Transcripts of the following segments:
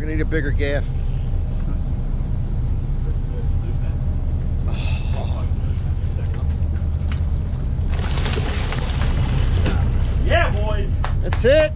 We're gonna need a bigger gaff. Yeah, boys. That's it.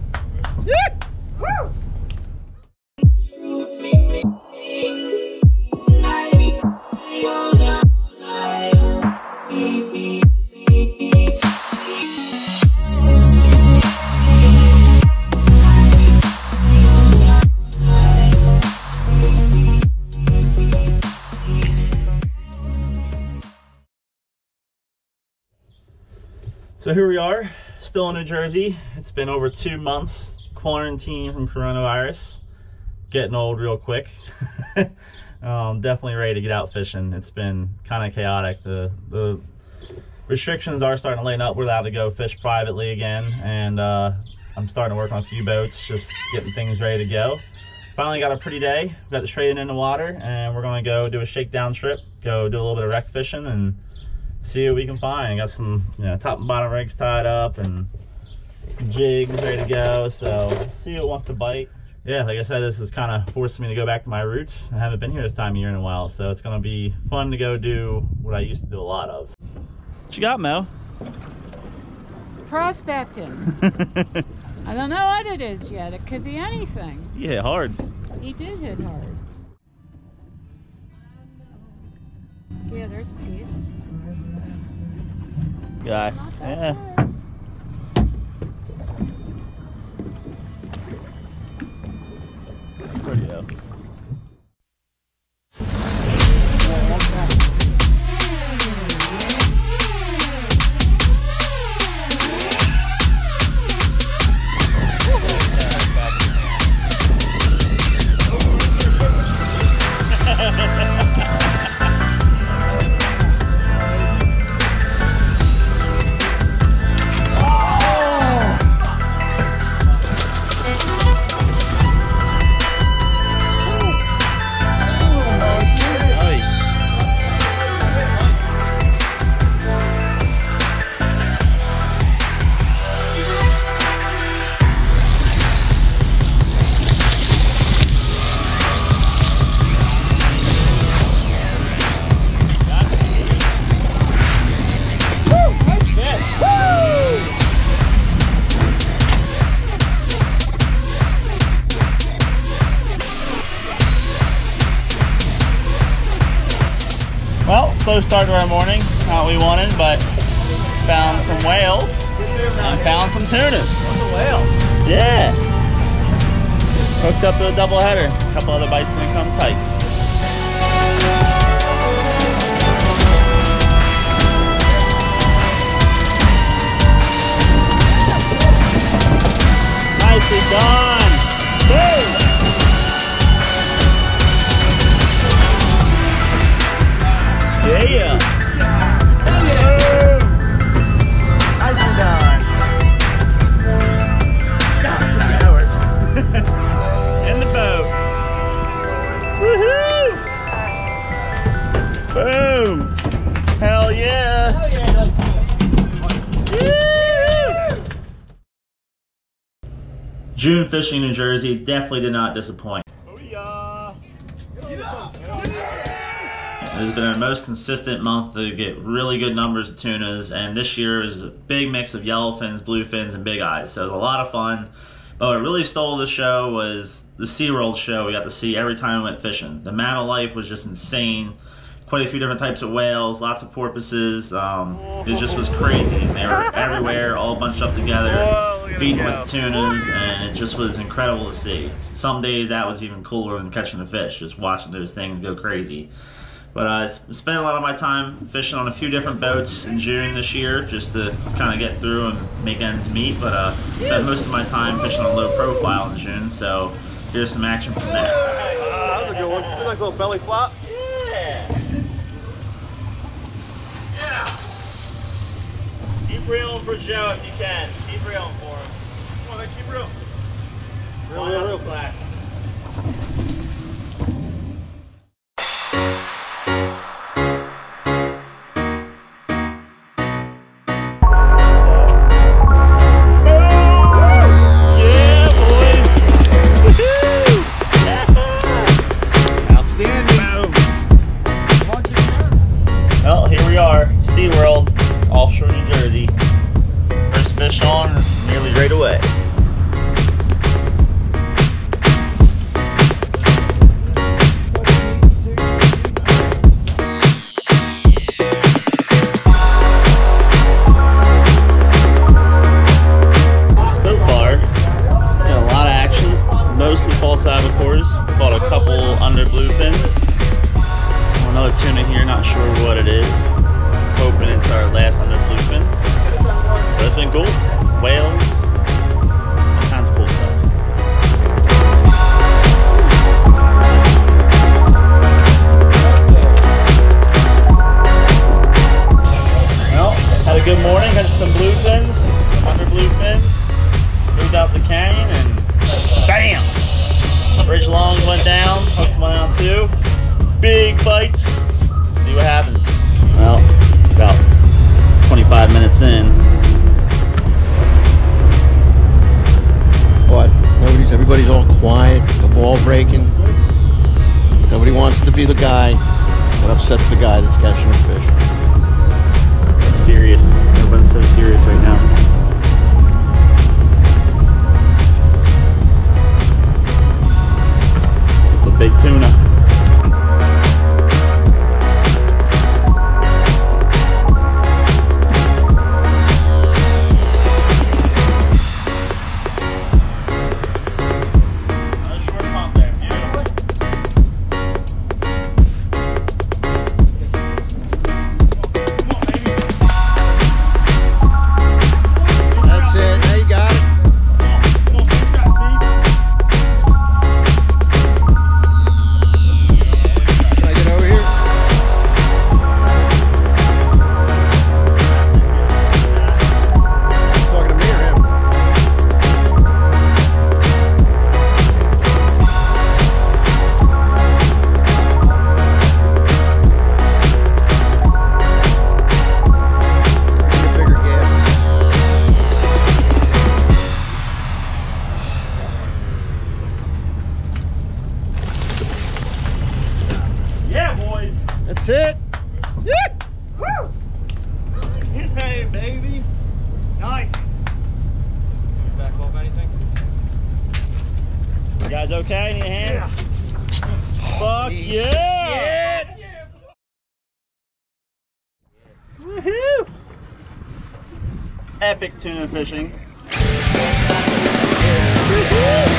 So here we are, still in New Jersey. It's been over two months quarantine from coronavirus. Getting old real quick. um, definitely ready to get out fishing. It's been kind of chaotic. The the restrictions are starting to lighten up. We're allowed to go fish privately again, and uh, I'm starting to work on a few boats, just getting things ready to go. Finally got a pretty day. Got the trade in the water, and we're gonna go do a shakedown trip. Go do a little bit of wreck fishing and see what we can find. Got some, you know, top and bottom rigs tied up and jigs ready to go. So see what wants to bite. Yeah, like I said, this is kind of forcing me to go back to my roots. I haven't been here this time of year in a while, so it's gonna be fun to go do what I used to do a lot of. What you got, Mo? Prospecting. I don't know what it is yet. It could be anything. you hit hard. He did hit hard. Yeah, there's a piece. Guy. Yeah. Well, slow start to our morning. Not what we wanted, but found some whales and found some tunas. whale? Yeah. Hooked up to a double header. A couple other bites didn't come tight. June fishing in New Jersey definitely did not disappoint. It has been our most consistent month to get really good numbers of tunas, and this year is a big mix of yellowfins, bluefins, and big eyes. So it was a lot of fun. But what really stole the show was the SeaWorld show we got to see every time we went fishing. The amount of life was just insane. Quite a few different types of whales, lots of porpoises. Um, it just was crazy. They were everywhere, all bunched up together, feeding with tunas, and it just was incredible to see. Some days that was even cooler than catching the fish, just watching those things go crazy. But I spent a lot of my time fishing on a few different boats in June this year just to, kind of get through and make ends meet. But uh, spent most of my time fishing on low profile in June, so here's some action from there. That was a good one. Nice little belly flop. Yeah. Yeah. Keep reeling for Joe if you can. Keep reeling for him. Come on, man, keep real. Real, real, real. the Cool stuff. Well, had a good morning, had some bluefins, under bluefins. Moved out the canyon and bam! Bridge longs went down, hooked one out too. Big bites. See what happens. Well, about 25 minutes in. What? Nobody's, everybody's all quiet, the ball breaking. Nobody wants to be the guy that upsets the guy that's catching the fish. Serious. Everyone's so serious right now. It's a big tuna. That's it. Hey, baby. Nice. Back off anything? You guys okay? Need a hand? Fuck yeah! Woohoo! Epic tuna fishing. Woo-hoo.